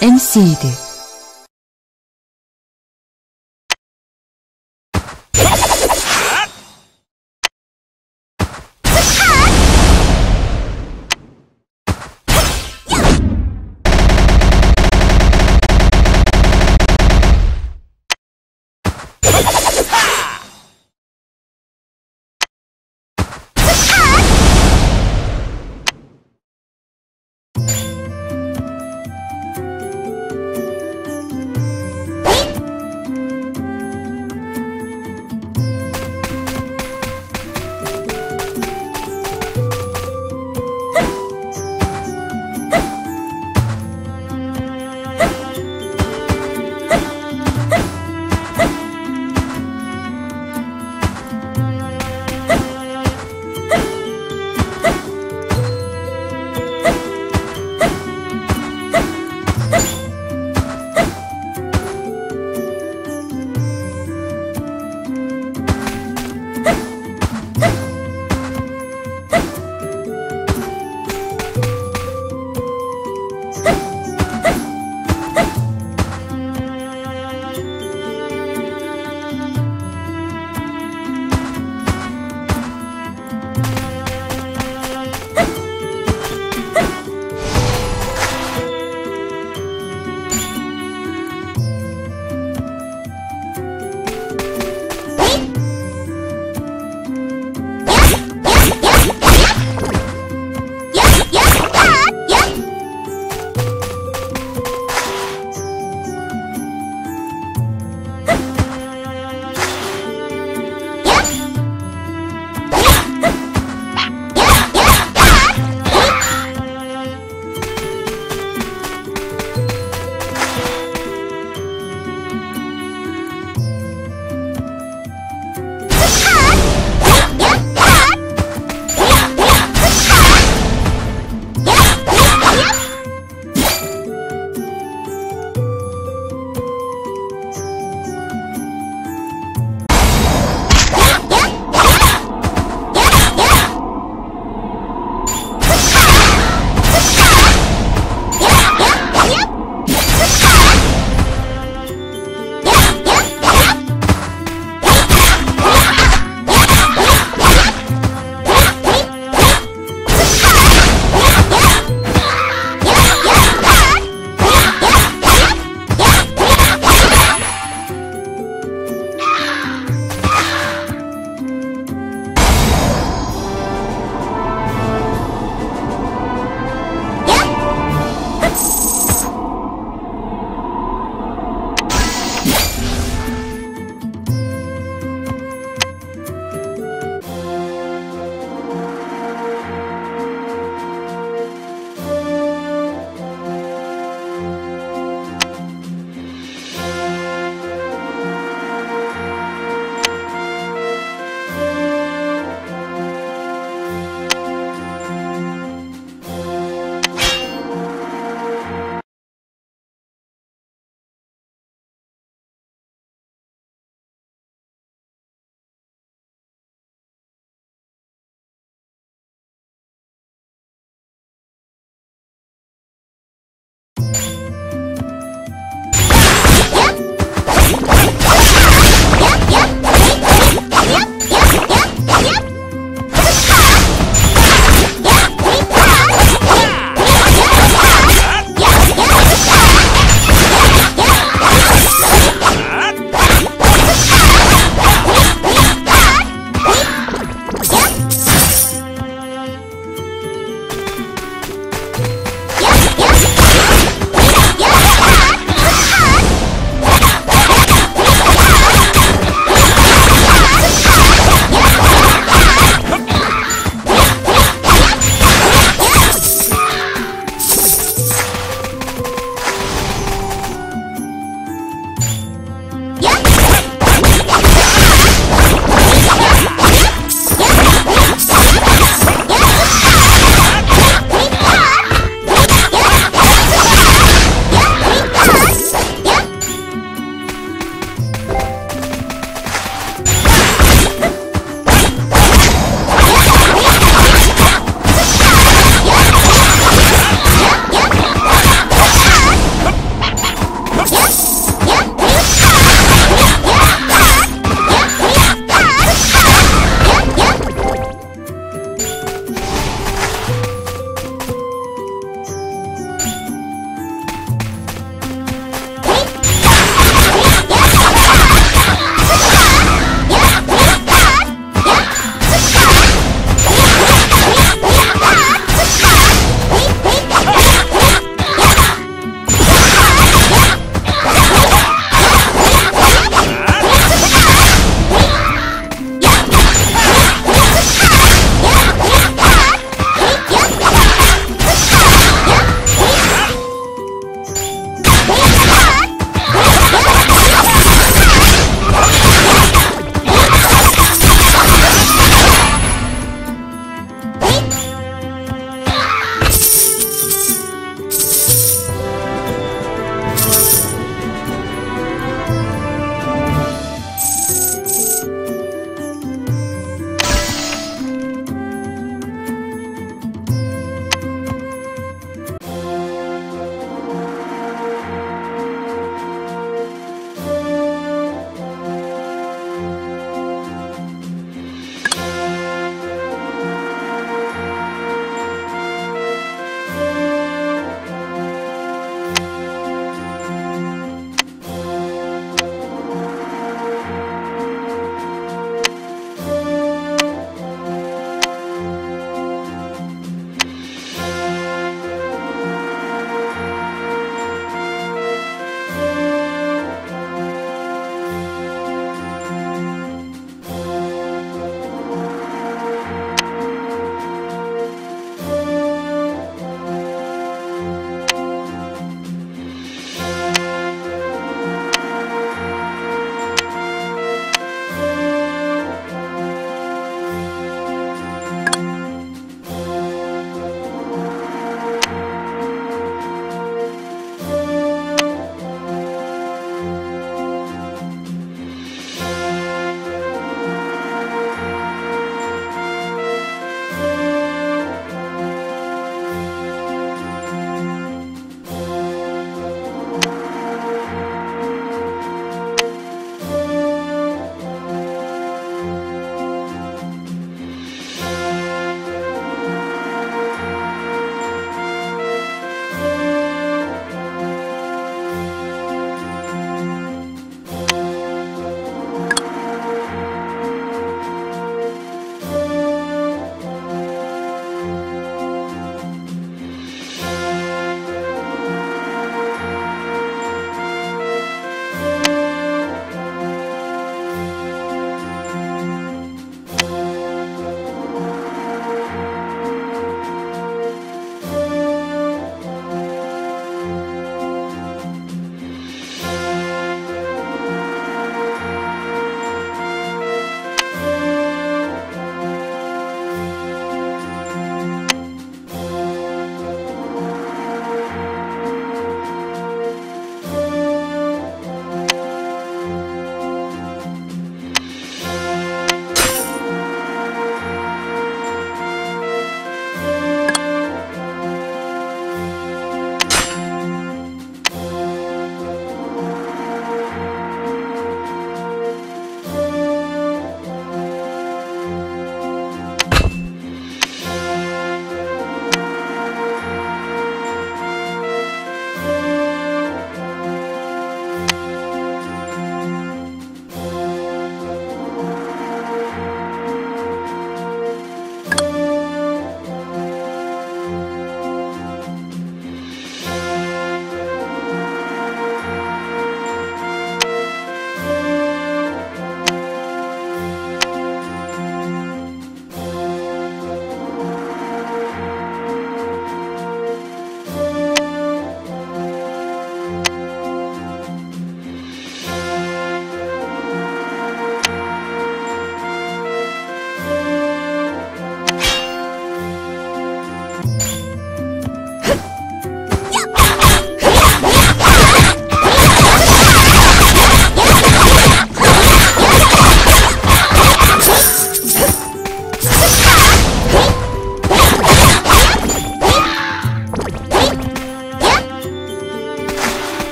엔